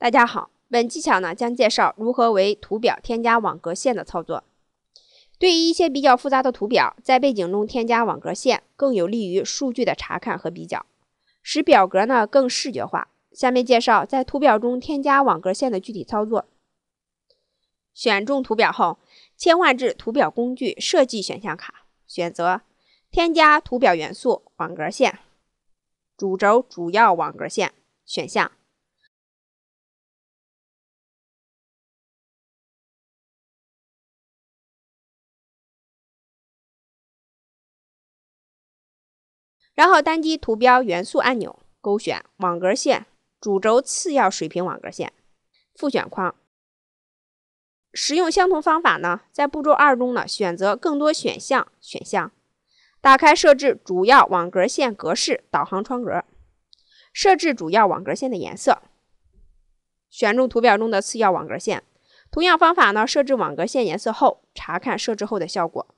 大家好，本技巧呢将介绍如何为图表添加网格线的操作。对于一些比较复杂的图表，在背景中添加网格线更有利于数据的查看和比较，使表格呢更视觉化。下面介绍在图表中添加网格线的具体操作。选中图表后，切换至图表工具设计选项卡，选择添加图表元素网格线，主轴主要网格线选项。然后单击图标元素按钮，勾选网格线主轴次要水平网格线，复选框。使用相同方法呢，在步骤二中呢，选择更多选项选项，打开设置主要网格线格式导航窗格，设置主要网格线的颜色，选中图表中的次要网格线。同样方法呢，设置网格线颜色后，查看设置后的效果。